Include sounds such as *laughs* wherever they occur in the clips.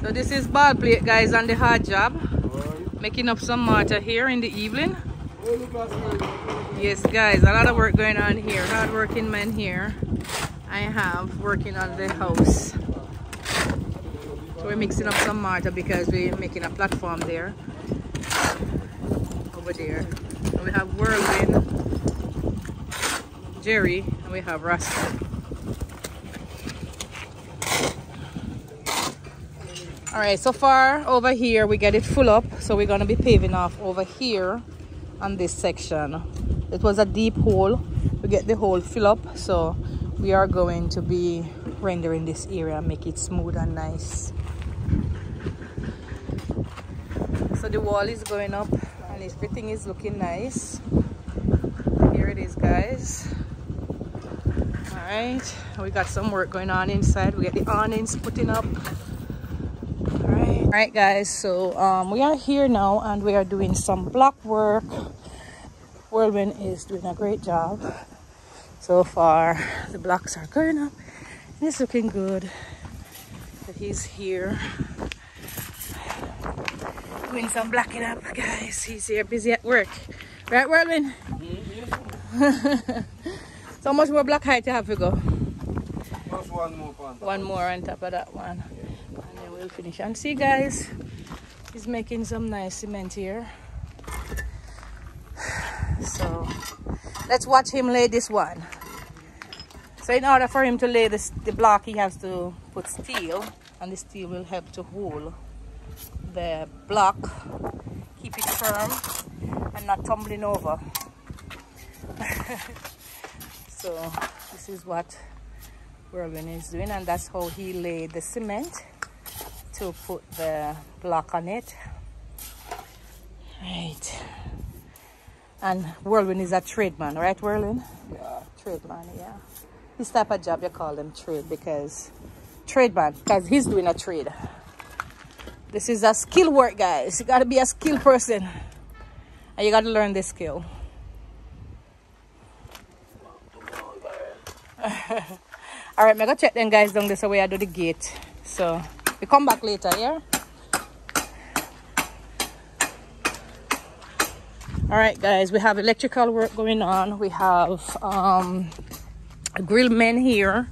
so this is ball plate guys on the hard job. Making up some mortar here in the evening. Yes guys, a lot of work going on here. Hard working men here. I have working on the house. So we're mixing up some mortar because we're making a platform there. Over there. And we have Whirlwind, Jerry, and we have Rasta. All right so far over here we get it full up. So we're going to be paving off over here on this section. It was a deep hole. We get the hole fill up. So we are going to be rendering this area make it smooth and nice. So the wall is going up and everything is looking nice. Here it is guys. All right we got some work going on inside. We get the awnings putting up all right guys so um, we are here now and we are doing some block work. Whirlwind is doing a great job so far. The blocks are going up and it's looking good that he's here. Doing some blocking up guys. He's here busy at work. Right whirlwind? *laughs* So much more block height you have to go. One more one more on top of that one will finish. And see guys he's making some nice cement here. So let's watch him lay this one. So in order for him to lay this the block he has to put steel and the steel will help to hold the block keep it firm and not tumbling over. *laughs* So this is what Robin is doing and that's how he laid the cement to put the block on it. Right. And Whirlwind is a trade man right Whirlwind? Yeah. Tradesman, yeah. This type of job you call them trade because trade man because he's doing a trade. This is a skill work, guys. You gotta be a skill person. And you gotta learn this skill. *laughs* All right, I'm gonna check them guys down this way I do the gate. So we come back later, yeah? All right, guys, we have electrical work going on. We have um, grill men here.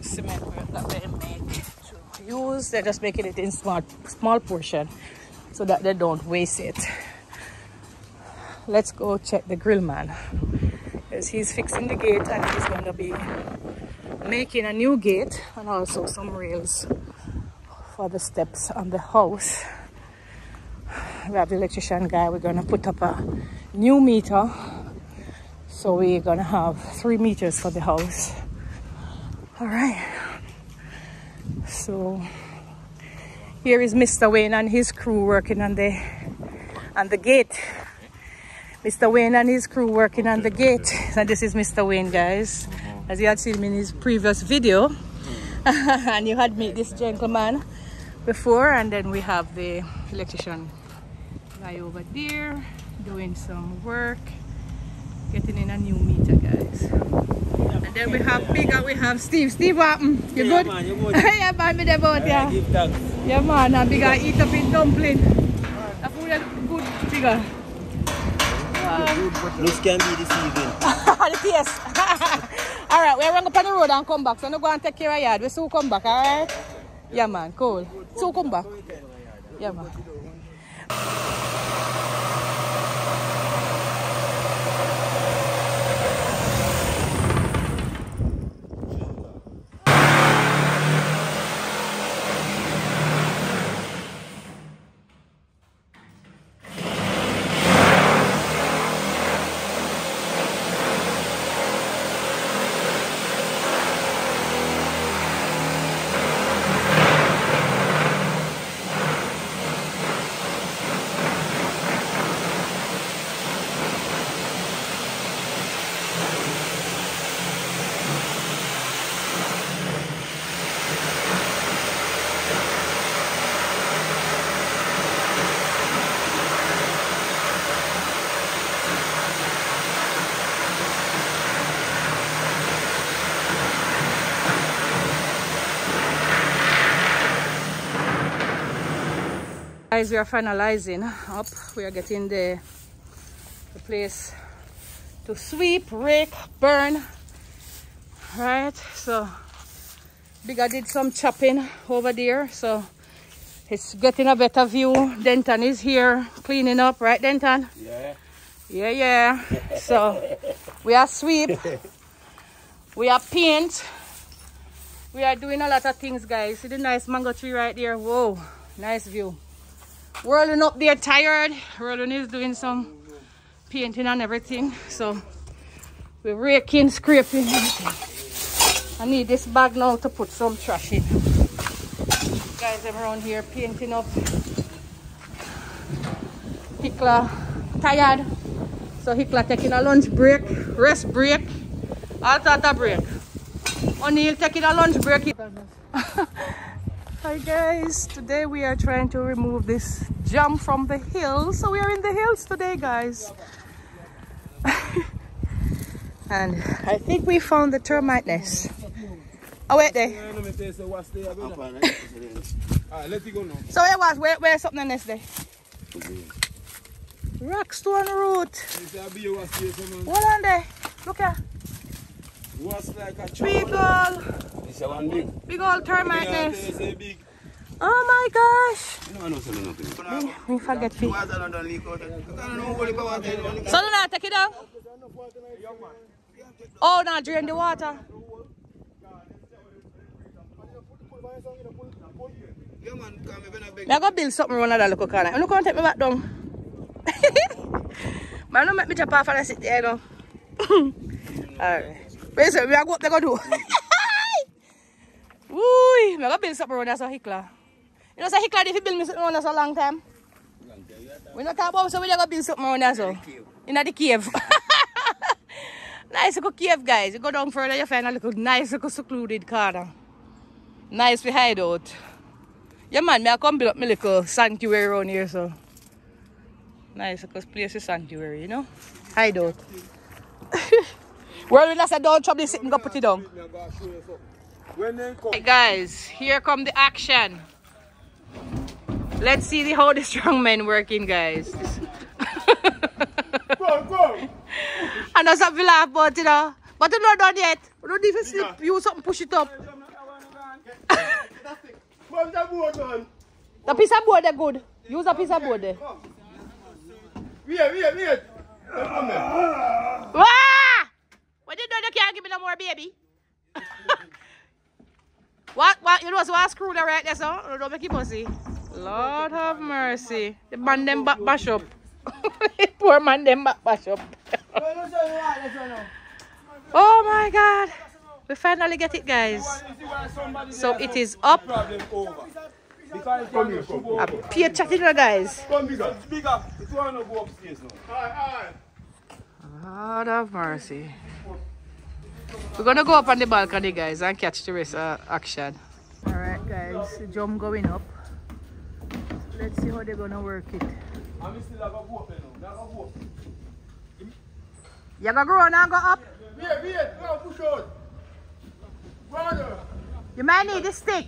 Cement work that they make to use. They're just making it in small, small portion so that they don't waste it. Let's go check the grill man. He's fixing the gate and he's going to be making a new gate and also some rails for the steps on the house. We have the electrician guy. We're going to put up a new meter. So we're going to have three meters for the house. All right. So here is Mr. Wayne and his crew working on the on the gate. Mr. Wayne and his crew working on the gate. And this is Mr. Wayne, guys. As you had seen in his previous video. *laughs* and you had met this gentleman before and then we have the electrician guy over there doing some work getting in a new meter guys. And then we have bigger we have Steve. Steve Wappen you yeah, good? man, you good? *laughs* yeah man me there both yeah. Yeah man and bigger eat up in dumpling a food good bigger Looks um, can be deceiving. *laughs* yes. *laughs* All right we're going up on the road and come back. So no go and take care of yard. We soon come back all right yeah man cool. So come back. Yeah man Guys, we are finalizing up. We are getting the, the place to sweep, rake, burn. Right, so Bigger did some chopping over there, so it's getting a better view. Denton is here cleaning up, right, Denton? Yeah. Yeah, yeah. so we are sweep, we are paint, we are doing a lot of things, guys. See the nice mango tree right there? Whoa, nice view. Whirling up there, tired. Whirling is doing some painting and everything. So we're raking, scraping, everything. I need this bag now to put some trash in. Guys, I'm around here painting up. Hikla tired. So Hikla taking a lunch break, rest break, all sort break. O'Neill taking a lunch break. *laughs* Hi guys, today we are trying to remove this jump from the hills. So we are in the hills today guys. *laughs* and I think we found the termite nest. Oh, wait there. So it was, where, where something in this day? Rockstone root. What on there? Look at. What's like a Big old, This one big. big old termite nest. Oh my gosh. No, no, no, no, no. We forget to. Water don't leak out. I don't know what about that. So now take it down. Oh, now drain the water. Yeah, man, come here, I beg. Me go build something around that little corner. You no come take me back down. *laughs* Man, don't make me jump off and I sit there, you know. *laughs* Alright. Wait a second, me I go up there go do. *laughs* Woo! Me I go build around that so hikla. You know, so hikla if you build me something around that so long time. We not talk about so we go build something around that so. In the cave. *laughs* nice little cave, guys. You go down further, you find a little nice little secluded corner. Nice we hide out. Yeah man, me I come build up my little sanctuary around here so. Nice because place is sanctuary, you know? Hide out. well, when I said don't trouble sit and go put it down. When they come, Hey guys, here come the action. Let's see the, how the strong men working, guys. go, go. *laughs* I know something laugh about, you know. But you're not done yet. You don't even slip. You something push it up. *laughs* Mom, that board, man. The piece of board they good. Use a piece of board there. Wait, wait, wait. Wah! What you done? You can't give me no more, baby. *laughs* what? What? You know what's what? Screw that right there, so don't make it pussy. Lord have mercy. The man them back bash up. *laughs* Poor man them back bash up. *laughs* oh my God. We finally get it, guys. So it is up. Problem over. Because come here, come. A peer chatting, guys. Come bigger. It's bigger. It's one to go upstairs now. Alright, alright. Lord have mercy. We're gonna go up on the balcony, guys, and catch the rest of action. All right, guys, the jump going up. Let's see how they're gonna work it. I'm still have a go up there now. Have a go up. You gonna go on and go up? Wait, wait. Now push out. Brother. You might need the stick.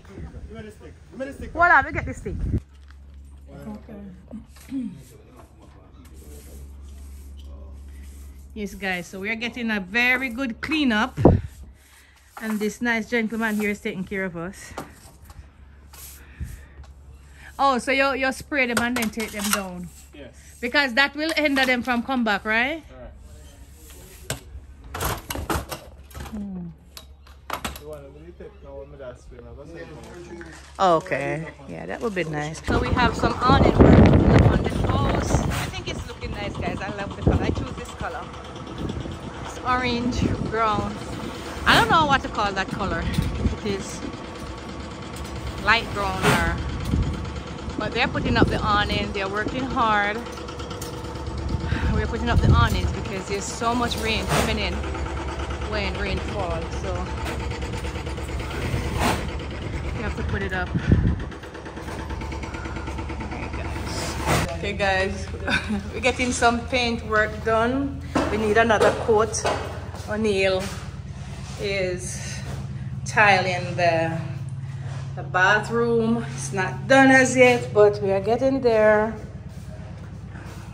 Give me the stick. Give me the stick. Hold on, we get the stick. *clears throat* Yes, guys, so we are getting a very good cleanup. And this nice gentleman here is taking care of us. Oh, so you, you spray them and then take them down. Yes. Because that will hinder them from come back, right? Hmm. Okay, yeah, that would be nice. So we have some awning on the house. I think it's looking nice, guys. I love the color. I choose this color. Orange, brown. I don't know what to call that color. It is light brown or... But they're putting up the awning. They're working hard. We're putting up the awnings because there's so much rain coming in when rain falls. So you have to put it up. Okay guys, *laughs* we're getting some paint work done. We need another coat. O'Neill is tiling the The bathroom It's not done as yet, but we are getting there.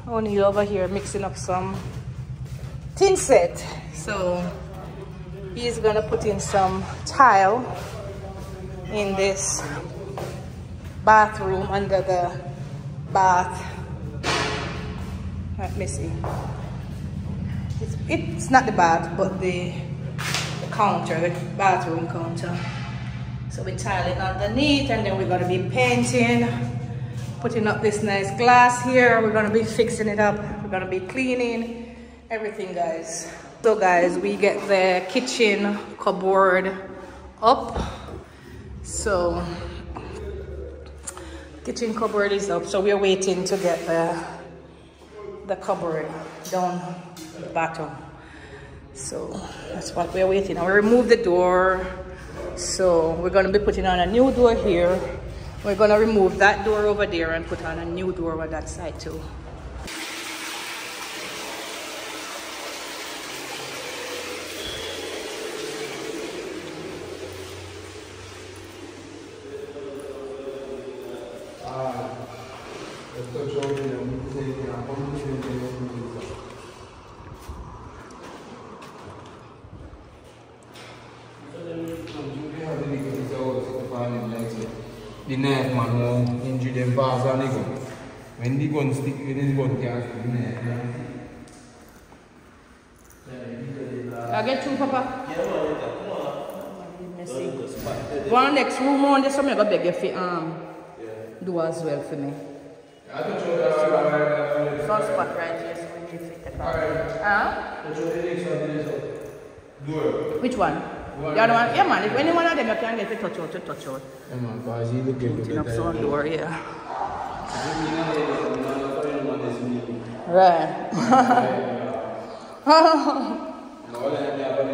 O'Neill over here mixing up some tin set. So he's gonna put in some tile in this bathroom under the bath. Let me see. It's, not the bath, but the, the counter, the bathroom counter. So we're tiling underneath and then we're gonna be painting, putting up this nice glass here. We're gonna be fixing it up. We're gonna be cleaning everything, guys. So guys, we get the kitchen cupboard up. So kitchen cupboard is up. So we're waiting to get the, the cupboard down the bottom. So that's what we're waiting. Now we remove the door. So we're gonna be putting on a new door here. We're gonna remove that door over there and put on a new door on that side too. The knife man won't injure them bars and they go. When the gun stick with his gun can't stick the knife man. I get two, Papa. Messy. One next room on this, I'm gonna beg you for um do as well for me. I thought you were Soft spot right here, so we need to fit the car. Huh? Door. Which one? The other one? Yeah, man. If any one of them you can't get a touch out, to touch out. Yeah man, because he look good. Putting up some door, yeah. Right.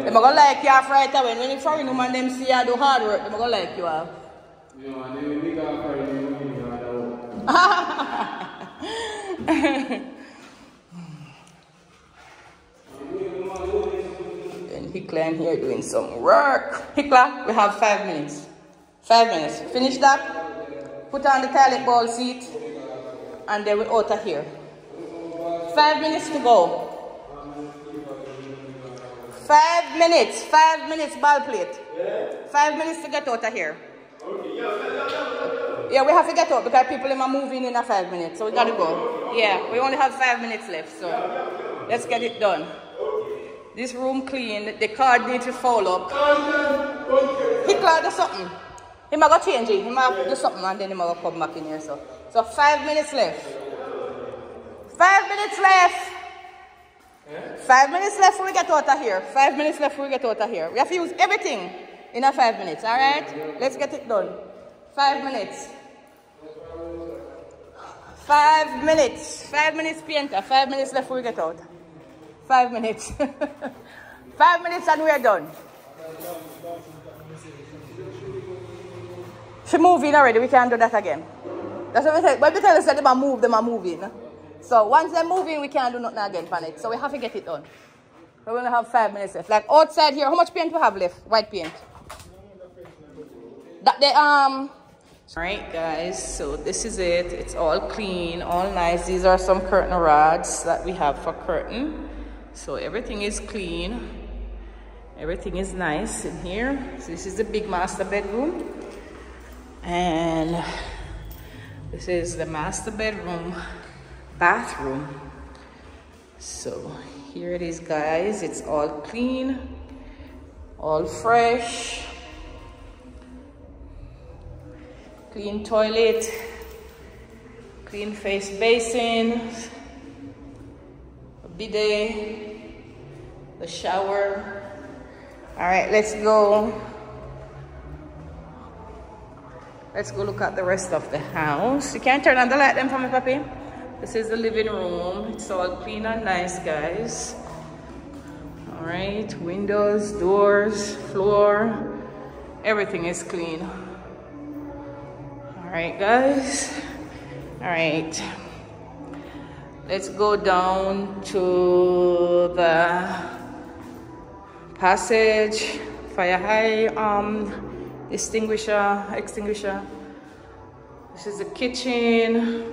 They're gonna like you off right away. When you foreign woman them see you do hard work, they're gonna like you off. You know, and then we make our friend, you know, *laughs* in here doing some work. Hikla, we have five minutes. Five minutes. Finish that. Put on the toilet bowl seat. And then we're out of here. Five minutes to go. Five minutes. Five minutes ball plate. Five minutes to get out of here. Yeah, we have to get out because people are moving in a five minutes. So we gotta go. Yeah, we only have five minutes left. So let's get it done. This room clean. The card needs to fall up. He cloud do something. He might go change it. He might do something and then he might come back in here. So, so five minutes left. Five minutes left. Five minutes left we get out of here. Five minutes left we get out of here. We have to use everything in a five minutes. All right? Let's get it done. Five minutes. Five minutes. Five minutes, painter. Five minutes left we get out. Five minutes. *laughs* Five minutes and we're done. She moving already. We can't do that again. That's what we. When we tell us that they are move, them are moving. So once they're moving, we can't do nothing again it. So we have to get it done. We're gonna have five minutes left. Like outside here, how much paint we have left? White paint. That they um. All right, guys. So this is it. It's all clean, all nice. These are some curtain rods that we have for curtain. So everything is clean. Everything is nice in here. So this is the big master bedroom. And this is the master bedroom, bathroom. So here it is, guys. It's all clean, all fresh. Clean toilet, clean face basin, a bidet, the shower. All right, let's go. Let's go look at the rest of the house. You can't turn on the light then for me, puppy. This is the living room. It's all clean and nice, guys. All right, windows, doors, floor, everything is clean. All right, guys. All right. Let's go down to the passage, fire high um, extinguisher, extinguisher. This is the kitchen.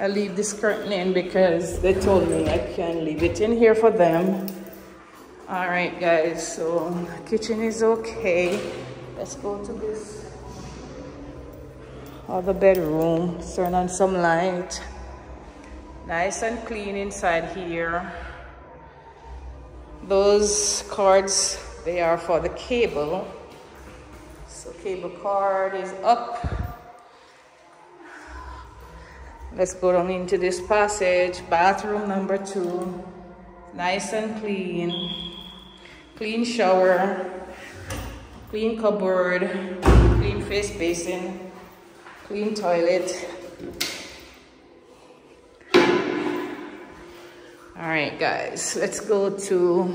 I leave this curtain in because they told me I can leave it in here for them. All right, guys, so kitchen is okay. Let's go to this other bedroom. Turn on some light. Nice and clean inside here. Those cords, they are for the cable. So cable card is up. Let's go down into this passage. Bathroom number two. Nice and clean. Clean shower. Clean cupboard. Clean face basin. Clean toilet. All right, guys, let's go to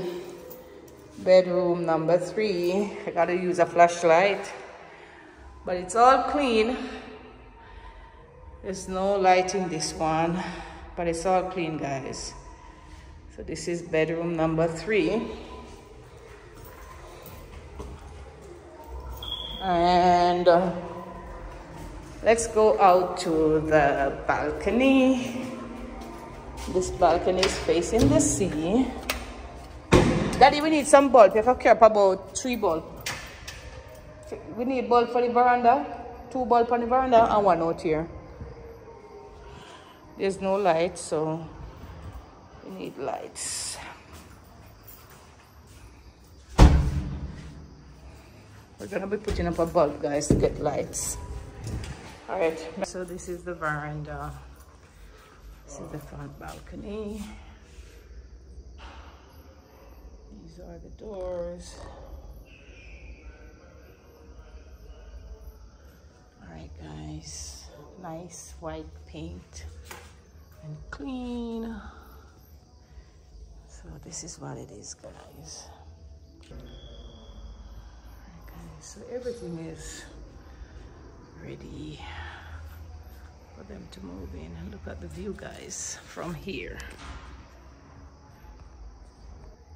bedroom number three. I gotta use a flashlight, but it's all clean. There's no light in this one, but it's all clean, guys. So this is bedroom number three. And uh, let's go out to the balcony. This balcony is facing the sea. Daddy, we need some bulb. You have to about three bulb. We need bulb for the veranda, two bulb on the veranda, and one out here. There's no light, so we need lights. We're gonna be putting up a bulb, guys, to get lights. All right, so this is the veranda. This is the front balcony. These are the doors. All right, guys, nice white paint and clean. So this is what it is, guys. All right, guys. so everything is ready for them to move in. And look at the view, guys, from here.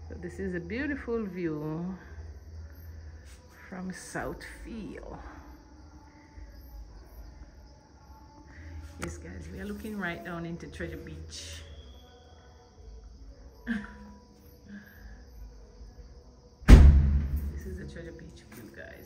So this is a beautiful view from Southfield. Yes, guys, we are looking right down into Treasure Beach. *laughs* this is the Treasure Beach view, guys.